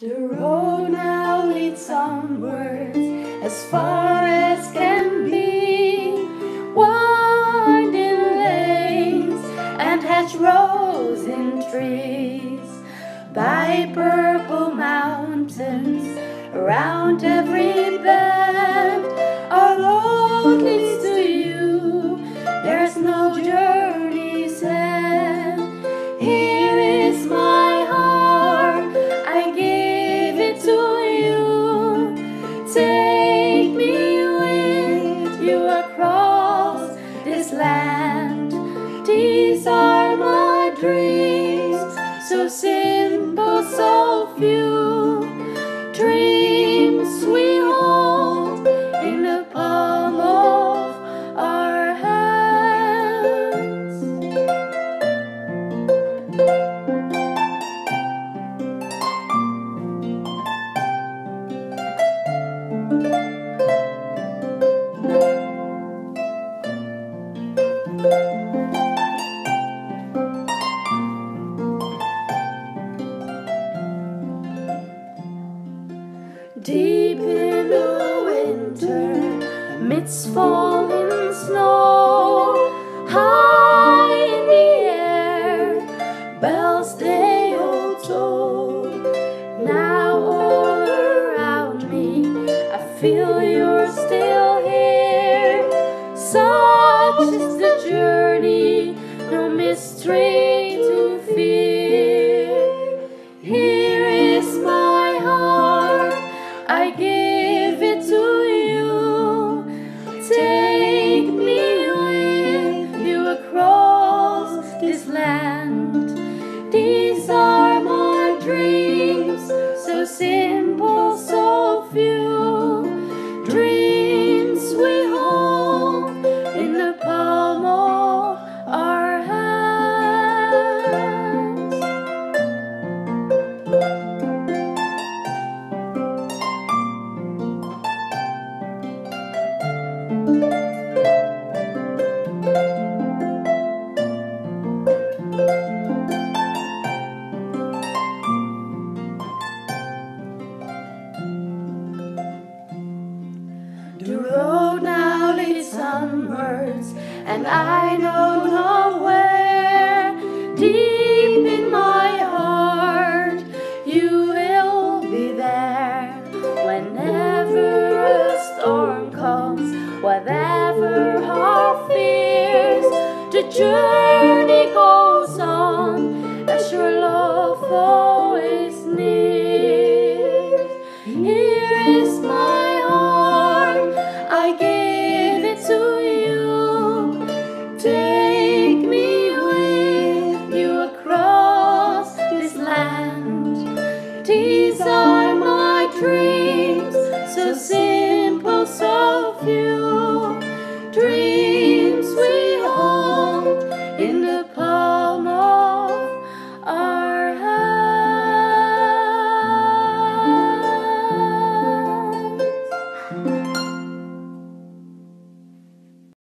The road now leads onwards as far as can be. Winding lanes and hedgerows in trees, by purple mountains around every bend. So simple, so few. Dreams we hold in the palm of our hands. Deep in the winter, midst falling snow, road now leads onwards, and I know not where. Deep in my heart, you will be there. Whenever a storm comes, whatever our fears, the journey goes on as your love always These